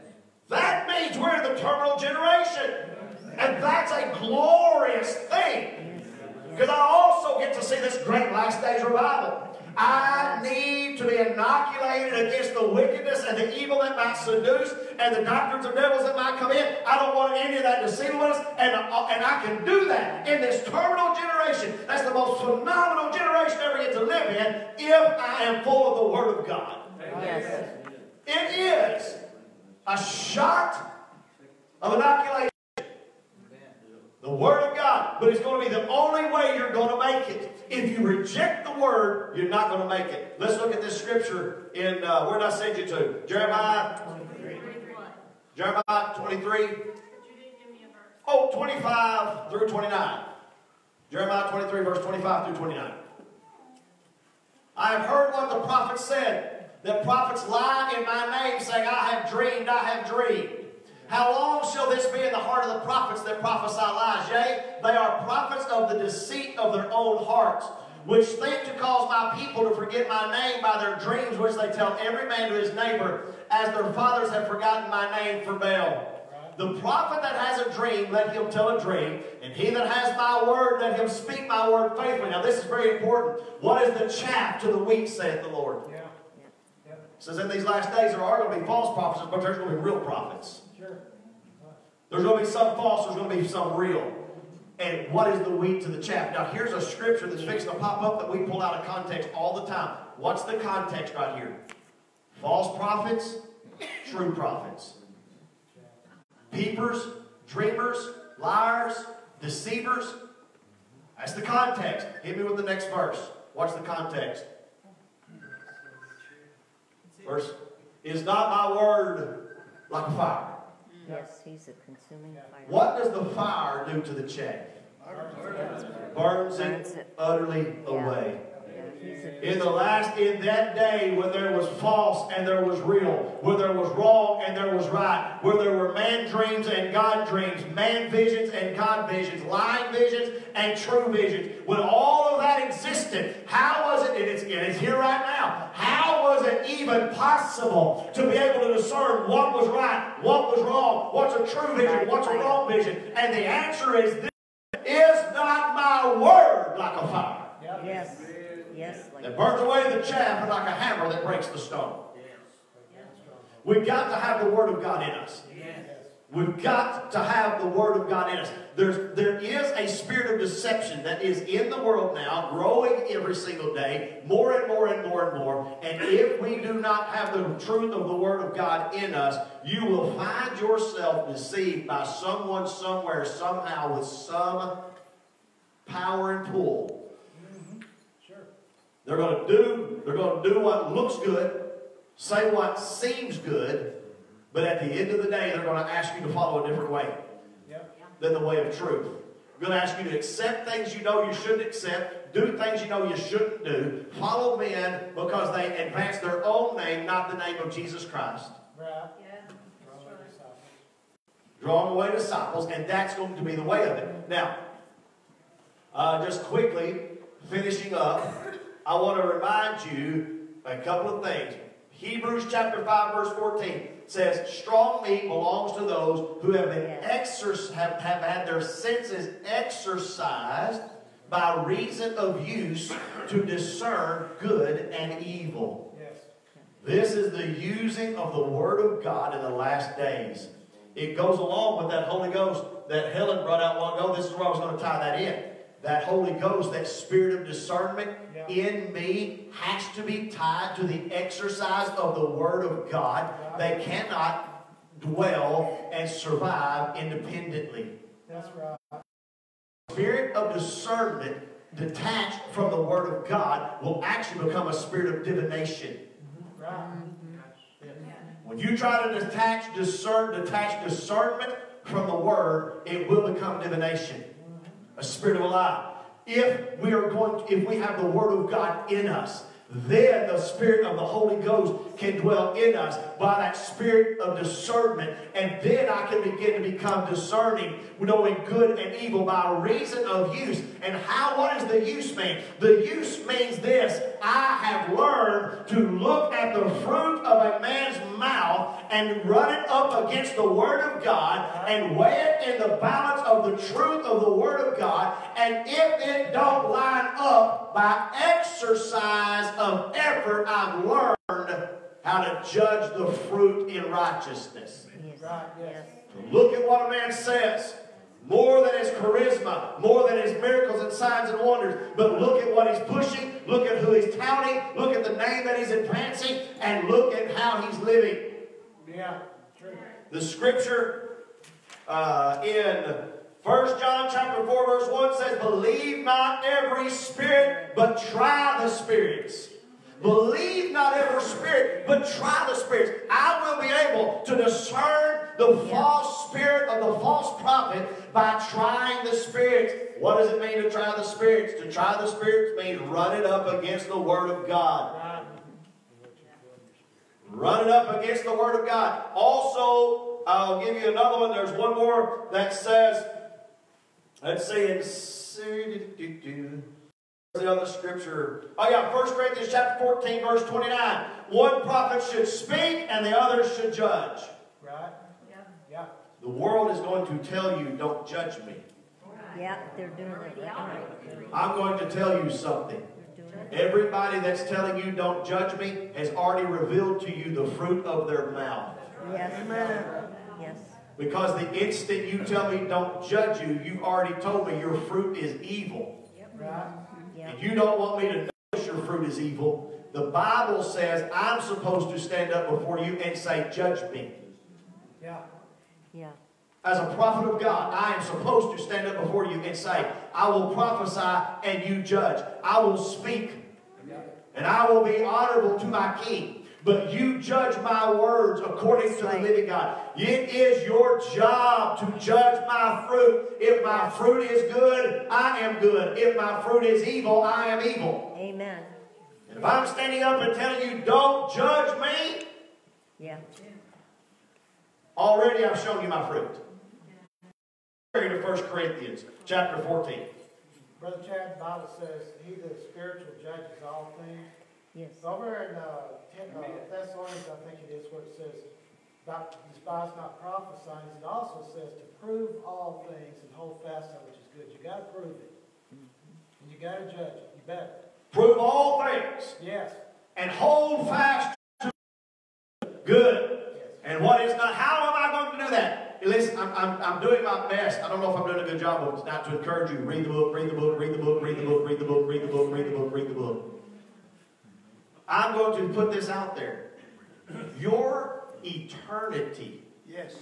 that means we're in the terminal generation. And that's a glorious thing. Because I also get to see this great last days revival. I need to be inoculated against the wickedness and the evil that might seduce and the doctrines of devils that might come in. I don't want any of that deceitfulness, and, uh, and I can do that in this terminal generation. That's the most phenomenal generation I ever get to live in if I am full of the Word of God. Yes. It is a shot of inoculation. The Word of God. But it's going to be the only way you're going to make it. If you reject the Word, you're not going to make it. Let's look at this scripture in, uh, where did I send you to? Jeremiah, Jeremiah 23. But you didn't give me a verse. Oh, 25 through 29. Jeremiah 23, verse 25 through 29. I have heard what the prophets said, that prophets lie in my name, saying, I have dreamed, I have dreamed. How long shall this be in the heart of the prophets that prophesy lies? Yea, they are prophets of the deceit of their own hearts, which think to cause my people to forget my name by their dreams, which they tell every man to his neighbor, as their fathers have forgotten my name for Baal. The prophet that has a dream, let him tell a dream. And he that has my word, let him speak my word faithfully. Now, this is very important. What is the chaff to the wheat, saith the Lord? Yeah. Says in these last days there are going to be false prophets, but there's going to be real prophets. Sure. There's going to be some false, there's going to be some real. And what is the wheat to the chaff? Now, here's a scripture that's fixing to pop up that we pull out of context all the time. What's the context right here? False prophets, true prophets. Peepers, dreamers, liars, deceivers. That's the context. Hit me with the next verse. What's the context? Verse Is not my word like a fire? Mm. Yes, he's a consuming fire. What does the fire do to the chaff? Burns Burns it it. utterly Yeah. away. In the last, in that day when there was false and there was real, where there was wrong and there was right, where there were man dreams and God dreams, man visions and God visions, lying visions and true visions, when all of that existed, how was it, and it's, and it's here right now, how was it even possible to be able to discern what was right, what was wrong, what's a true vision, what's a wrong vision? And the answer is this, is not my word like a fire. Yes. Yes. Like that burns away the chaff and like a hammer that breaks the stone. We've got to have the Word of God in us. We've got to have the Word of God in us. There's, there is a spirit of deception that is in the world now, growing every single day, more and more and more and more. And if we do not have the truth of the Word of God in us, you will find yourself deceived by someone somewhere, somehow, with some power and pull. They're going to do, they're going to do what looks good, say what seems good, but at the end of the day, they're going to ask you to follow a different way Yep. than the way of truth. They're going to ask you to accept things you know you shouldn't accept, do things you know you shouldn't do, follow men because they advance their own name, not the name of Jesus Christ. Right. Yeah, Draw that's right. disciples. drawing away disciples, and that's going to be the way of it. Now, uh, just quickly, finishing up, I want to remind you a couple of things. Hebrews chapter 5, verse 14 says, Strong meat belongs to those who have been Yes. exerc- have, have had their senses exercised by reason of use to discern good and evil. Yes. This is the using of the Word of God in the last days. It goes along with that Holy Ghost that Helen brought out long ago. This is where I was going to tie that in. That Holy Ghost, that spirit of discernment Yeah. in me has to be tied to the exercise of the Word of God. They cannot dwell and survive independently. That's right. Spirit of discernment detached from the Word of God will actually become a spirit of divination. Mm-hmm. Right. Mm-hmm. When you try to detach, discern, detach discernment from the word, it will become divination, a spirit of a lie. If we are going, if we have the word of God in us, then the spirit of the Holy Ghost can dwell in us. by that spirit of discernment. And then I can begin to become discerning, knowing good and evil by reason of use. And how, what does the use mean? The use means this I have learned to look at the fruit of a man's mouth and run it up against the Word of God and weigh it in the balance of the truth of the Word of God. And if it don't line up by exercise of effort, I've learned how to judge the fruit in righteousness. Yes. Right, yes. Yes. Look at what a man says. More than his charisma, more than his miracles and signs and wonders. But look at what he's pushing, look at who he's touting, look at the name that he's advancing, and look at how he's living. Yeah, true. The scripture uh, in 1 John chapter 4, verse 1 says, Believe not every spirit, but try the spirits. Believe not every spirit, but try the spirits. I will be able to discern the false spirit of the false prophet by trying the spirits. What does it mean to try the spirits? To try the spirits means run it up against the Word of God. Right. Run it up against the Word of God. Also, I'll give you another one. There's one more that says, let's see, in the other scripture. Oh yeah, 1 Corinthians chapter 14, verse 29. One prophet should speak and the other should judge. Right? Yeah. Yeah. The world is going to tell you, don't judge me. Yeah, they're doing it right. I'm going to tell you something. They're doing it. Everybody that's telling you don't judge me has already revealed to you the fruit of their mouth. Yes. ma'am. Yes. Because the instant you tell me don't judge you, you've already told me your fruit is evil. Right? Yeah. And you don't want me to notice your fruit is evil. The Bible says I'm supposed to stand up before you and say, Judge me. Yeah. Yeah. As a prophet of God, I am supposed to stand up before you and say, I will prophesy and you judge. I will speak and I will be honorable to my king. But you judge my words according to the living God. It is your job to judge my fruit. If my fruit is good, I am good. If my fruit is evil, I am evil. Amen. And if I'm standing up and telling you, don't judge me, Yeah. already I've shown you my fruit. Turn to 1 Corinthians chapter 14. Brother Chad, the Bible says, He that is spiritual judges all things. Yes. Over in uh, ten, uh, Thessalonians, I think it is, where it says, "Not despise not prophesying," it also says to prove all things and hold fast that which is good. You got to prove it, and you got to judge it. You better. Prove all things Yes. and hold fast to good. Yes. And what is not, how am I going to do that? Listen, I'm, I'm, I'm doing my best. I don't know if I'm doing a good job of it. It's not to encourage you. Read the book, read the book, read the book, read the book, read the book, read the book, read the book, read the book. I'm going to put this out there. Your eternity Yes.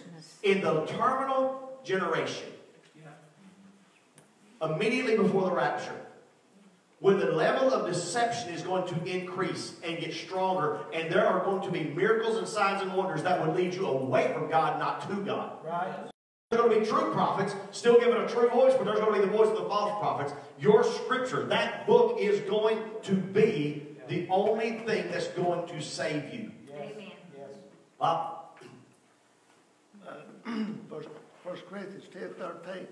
in the terminal generation, immediately before the rapture, when the level of deception is going to increase and get stronger, and there are going to be miracles and signs and wonders that would lead you away from God, not to God. Right. There's going to be true prophets, still given a true voice, but there's going to be the voice of the false prophets. Your scripture, that book is going to be the only thing that's going to save you. Yes. Amen. Yes. Bob? Uh, first, First Corinthians ten thirteen,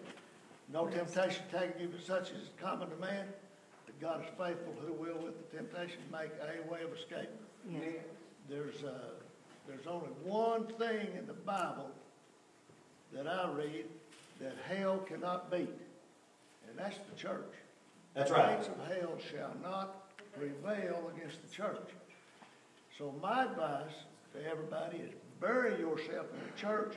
no temptation taken you but such as is common to man, but God is faithful who will with the temptation make a way of escape. Yes. There's, uh, there's only one thing in the Bible that I read that hell cannot beat, and that's the church. That's The right. gates of hell shall not prevail against the church. So my advice to everybody is bury yourself in the church,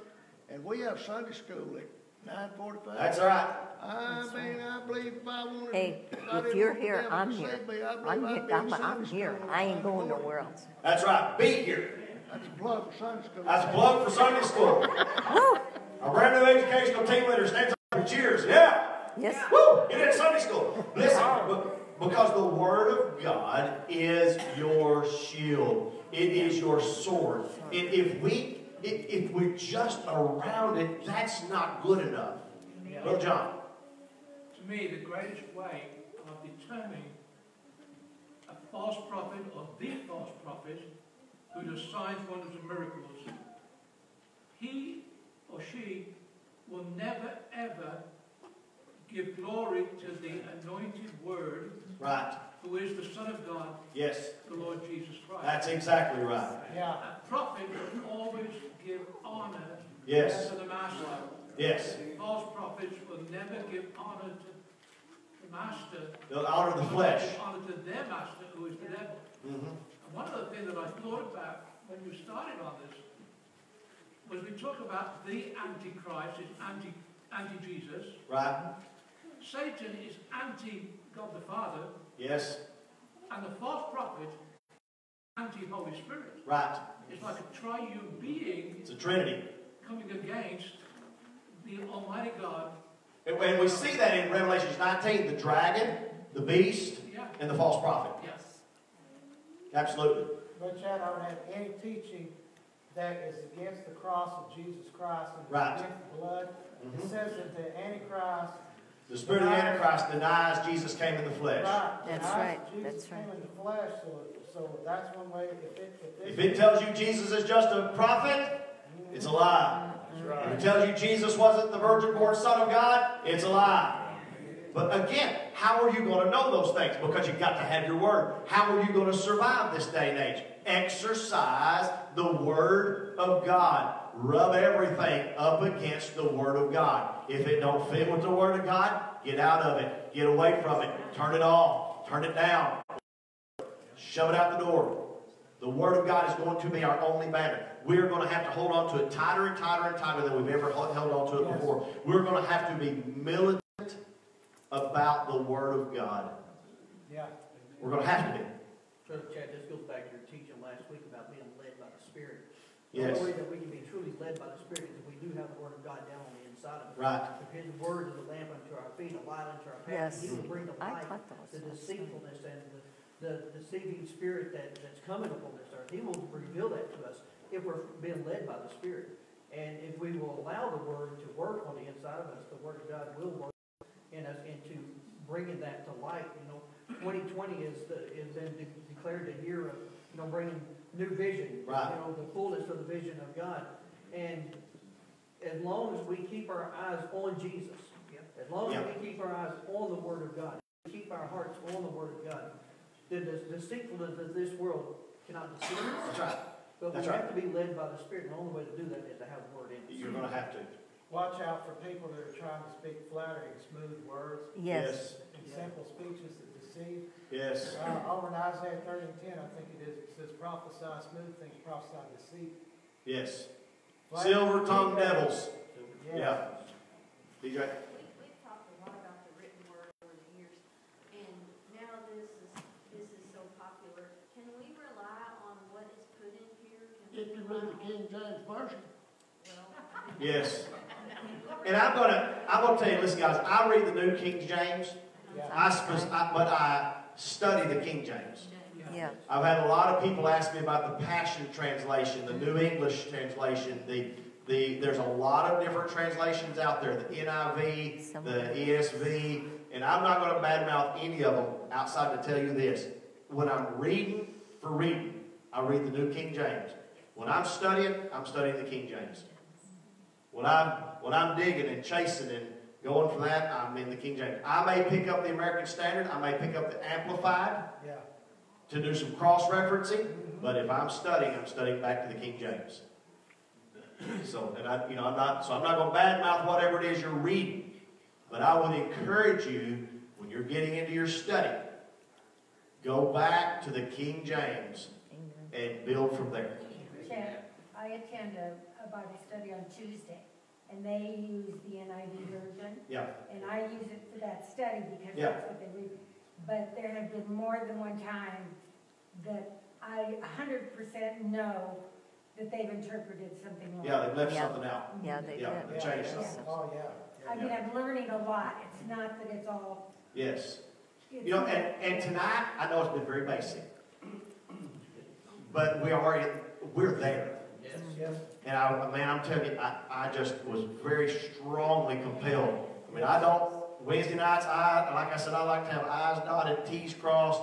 and we have Sunday school at nine forty-five. That's right. I mean, I believe if I wanted. Hey, I if didn't you're here, I'm here. me, I believe I'm I'd here. be in I'm, I'm here. I ain't going nowhere else. That's right. Be here. That's a plug for Sunday school. That's a plug for Sunday school. A brand new educational team leader stands up and cheers. Yeah. Yes. Woo! Get in Sunday school. Listen, because the Word of God is your shield. It is your sword. If, if we if, if we're just around it, that's not good enough. Well, John. To me, the greatest way of determining a false prophet or the false prophet who does signs, wonders, and miracles, he or she will never ever give glory to the anointed word, Right. who is the Son of God, Yes. the Lord Jesus Christ. That's exactly right. Yeah, A prophet will always give honor Yes. to the master. Yes. False prophets will never give honor to the master, They'll honor the flesh. honor to their master, who is the devil. Mhm. And one of the things that I thought about when you started on this was we talk about the Antichrist is anti anti-Jesus. Right. Satan is anti-God the Father, Yes. and the false prophet anti-Holy Spirit. Right. It's like a triune being It's a trinity. coming against the Almighty God. And when we see that in Revelation 19, the dragon, the beast, Yeah. and the false prophet. Yes. Absolutely. but Chad, I don't have any teaching that is against the cross of Jesus Christ and Right. against the blood. It Mhm. says that the Antichrist, The spirit of the Antichrist denies Jesus came in the flesh. right, That's denies right, Jesus that's came right. in the flesh, so, so that's one way, if it, if this. If it tells you Jesus is just a prophet, it's a lie. If it tells you Jesus wasn't the virgin born Son of God, it's a lie. But again, how are you going to know those things? Because you've got to have your word. How are you going to survive this day and age? Exercise the word of God. Rub everything up against the word of God. If it don't fit with the word of God, get out of it. Get away from it. Turn it off. Turn it down. Shove it out the door. The Word of God is going to be our only banner. We're going to have to hold on to it tighter and tighter and tighter than we've ever held on to it Yes. before. We're going to have to be militant about the Word of God. Yeah, We're going to have to be. So Chad, this goes back to your teaching last week about being led by the Spirit. Yes. The only way that we can be truly led by the Spirit is if we do have the Word of God down on the inside of us. Right. If His Word is a lamp unto our feet, a light unto our Yes. path, He will bring to I light taught the deceitfulness and the, the deceiving spirit that, that's coming upon this earth. He will reveal that to us if we're being led by the Spirit. And if we will allow the Word to work on the inside of us, the Word of God will work in us into bringing that to light. You know, 2020 is the, is then de- declared the year of, you know, bringing new vision. Right. You know, the fullness of the vision of God. And as long as we keep our eyes on Jesus, as long as we keep our eyes on the Word of God, keep our hearts on the Word of God, then the deceitfulness of this world cannot deceive us. That's right. But we That's have to be led by the Spirit, and the only way to do that is to have the Word in us. You're going to have to. watch out for people that are trying to speak flattering, smooth words, Yes. and simple speeches that deceive. Yes. Uh, over in Isaiah thirty and ten, I think it is, it says prophesy smooth things, prophesy deceit. Yes. Flatter- Silver tongued devils. Yeah. Yeah. DJ? We, we've talked a lot about the written word over the years, and now this is, this is so popular. Can we rely on what is put in here? Can we If you rely read the on- King James Version, Yes. And I'm going to, I'm going to tell you, listen, guys, I read the New King James, Yeah. I, spec- I but I study the King James. Yeah. I've had a lot of people ask me about the Passion Translation, the New English Translation. The, the, there's a lot of different translations out there, the NIV, Some- the ESV, and I'm not going to badmouth any of them outside to tell you this. When I'm reading for reading, I read the New King James. When I'm studying, I'm studying the King James. When I'm, when I'm digging and chasing and going for that, I'm in the King James. I may pick up the American Standard, I may pick up the Amplified, Yeah. to do some cross-referencing, but if I'm studying, I'm studying back to the King James. So, and I, you know, I'm not, so I'm not going to badmouth whatever it is you're reading, but I would encourage you when you're getting into your study, go back to the King James and build from there. Chad, I attend a, a Bible study on Tuesday, and they use the NIV version, Yeah, and I use it for that study because Yeah. that's what they read. But there have been more than one time that I hundred percent know that they've interpreted something wrong. yeah, they've left Yeah. something out. Yeah, they Yeah, did. they changed Yeah. something. Oh, yeah. I mean, I'm learning a lot. It's not that it's all. Yes. it's You know, and, and tonight, I know it's been very basic, but we are in, we're there. Yes. Yes. And I, man, I'm telling you, I, I just was very strongly compelled. I mean, I don't, Wednesday nights, I, like I said, I like to have I's dotted, T's crossed,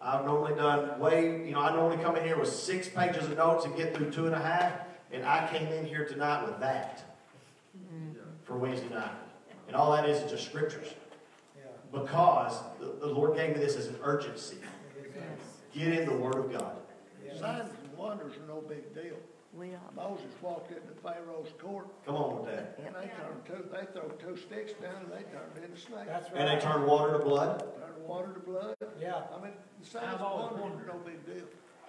I've normally done way, you know, I normally come in here with six pages of notes and get through two and a half, and I came in here tonight with that mm-hmm. for Wednesday night. And all that is is just scriptures. Yeah. Because the, the Lord gave me this as an urgency. Get in the Word of God. Signs and wonders are no big deal. We are. Moses walked into Pharaoh's court, Come on with that. and they turned two, they throw two sticks down, and they turned into snakes. That's right. And they turned water to blood. Turned water to blood. Yeah. I mean, the signs I've and always wonders are no big deal.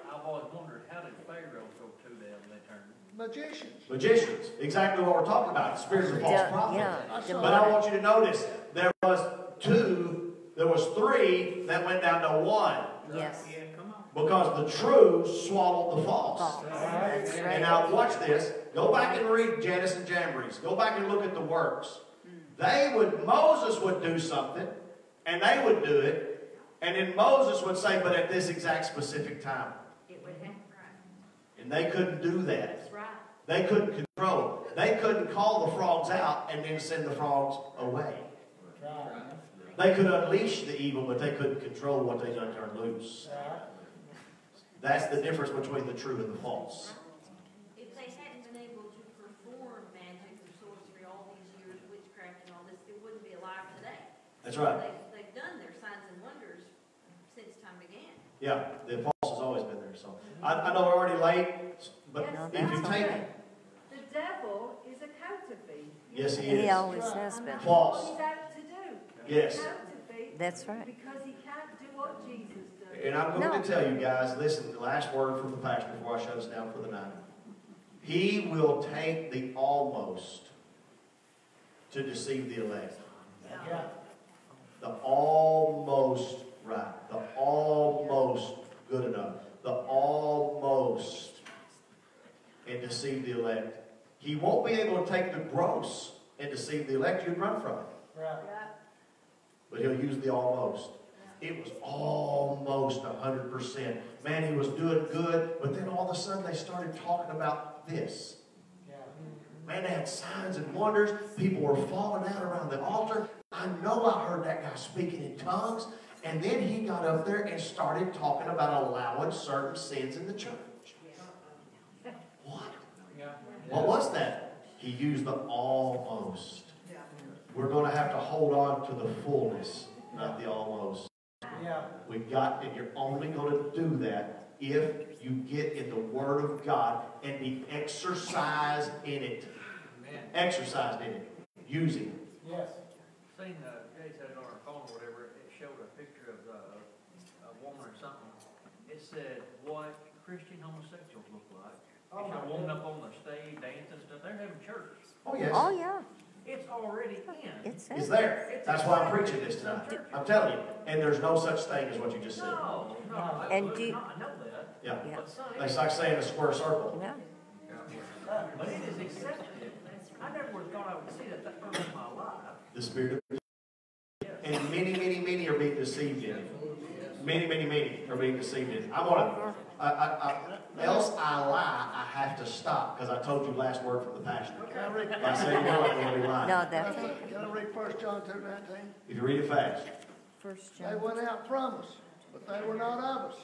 I've always wondered, how did Pharaoh throw two down when they turned? Magicians. Magicians. Exactly what we're talking about. Spirits of false Yeah, prophets. yeah. But I want you to notice there was two, there was three that went down to one. Yes. Yeah, come on. Because the true swallowed the false. False. And right. now watch this. Go back and read Jannes and Jambres. Go back and look at the works. Mm. They would, Moses would do something, and they would do it, and then Moses would say, but at this exact specific time. It would happen. And they couldn't do that. They couldn't control. They couldn't call the frogs out and then send the frogs away. They could unleash the evil, but they couldn't control what they done turned loose. Right. That's the difference between the true and the false. If they hadn't been able to perform magic or sorcery all these years, witchcraft and all this, it wouldn't be alive today. That's right. They've, they've done their signs and wonders since time began. Yeah, the false has always been there. So I, I know we're already late, but No, if you take okay. The devil is a counterfeit. yes, he He is. always has been. False. He's out to do. Yes. Counterfeit. That's right. Because he can't do what Jesus does. And I'm going No. to tell you guys, listen, the last word from the pastor before I shut us down for the night. He will take the almost to deceive the elect. Yeah. The almost right. The almost good enough. The almost and deceive the elect. He won't be able to take the gross and deceive the elect. You'd run from it. Right. But he'll use the almost. It was almost 100%. Man, he was doing good, but then all of a sudden they started talking about this. Man, they had signs and wonders. People were falling out around the altar. I know I heard that guy speaking in tongues. And then he got up there and started talking about allowing certain sins in the church. What? What was that? He used the almost. We're going to have to hold on to the fullness, not the almost. Yeah. We got, and you're only going to do that if you get in the Word of God and be exercised in it. Amen. Exercised in it. Using it. Yes. Seen, uh, Jay said it on our phone or whatever, it showed a picture of, uh, a woman or something. It said what Christian homosexuals look like. Oh, It's my a woman up on the stage dancing and stuff, they're having church. Oh, yes. Oh, yeah. It's already in. It's It's in. there. That's why I'm preaching this tonight. I'm telling you. And there's no such thing as what you just said. No, no, And absolutely do- not, I know that. Yeah. Yeah. But son, It's like saying a square circle. Yeah. but it is accepted. I never would have thought I would see that that early in my life. The Spirit of And many, many, many are being deceived in it. Many, many, many are being deceived in it. I want to, I, I, I, else I lie, I have to stop because I told you last word from the pastor. Can I read, If I say no, I'm going to be lying. No, can that's I, can I read First John two nineteen? If you read it fast. First John. They went out from us, but they were not of us.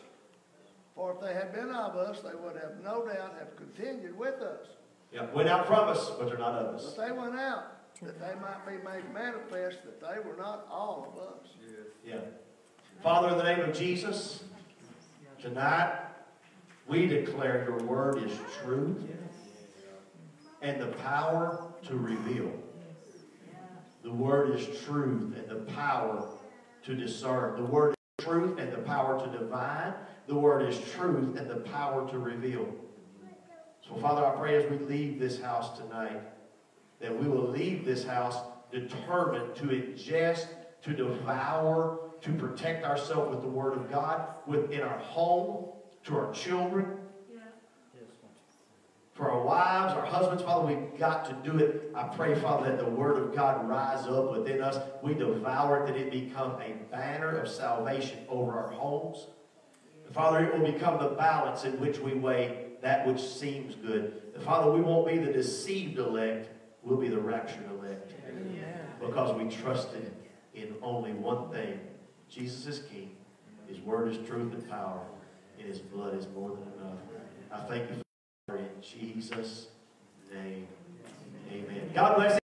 For if they had been of us, they would have no doubt have continued with us. Yeah, went out from us, but they're not of us. But they went out, that they might be made manifest that they were not all of us. Yeah. Father, in the name of Jesus, tonight we declare your word is truth and the power to reveal. The word is truth and the power to discern. The word is truth and the power to divine. The word is truth and the power to reveal. So, Father, I pray as we leave this house tonight that we will leave this house determined to ingest, to devour, to protect ourselves with the Word of God within our home, to our children, for our wives, our husbands, Father, we've got to do it. I pray, Father, that the Word of God rise up within us. We devour it, that it become a banner of salvation over our homes. Father, it will become the balance in which we weigh that which seems good. And Father, we won't be the deceived elect, we'll be the raptured elect. Because we trusted in only one thing Jesus is King, His word is truth and power, and His blood is more than enough. I thank you for in Jesus' name. Amen. God bless you.